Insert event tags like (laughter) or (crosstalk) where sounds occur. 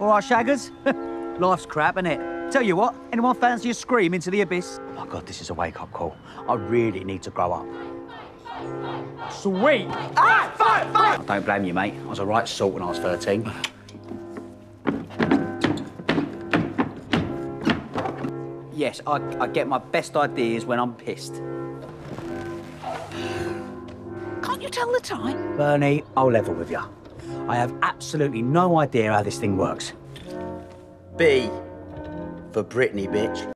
All right, shaggers. (laughs) Life's crap, innit? Tell you what, anyone fancy a scream into the abyss? Oh, my God, this is a wake-up call. I really need to grow up. Sweet. Ah, fire, fire! I don't blame you, mate. I was a right salt when I was 13. Yes, I, I get my best ideas when I'm pissed. Can't you tell the time? Bernie, I'll level with you. I have absolutely no idea how this thing works. B for Britney, bitch.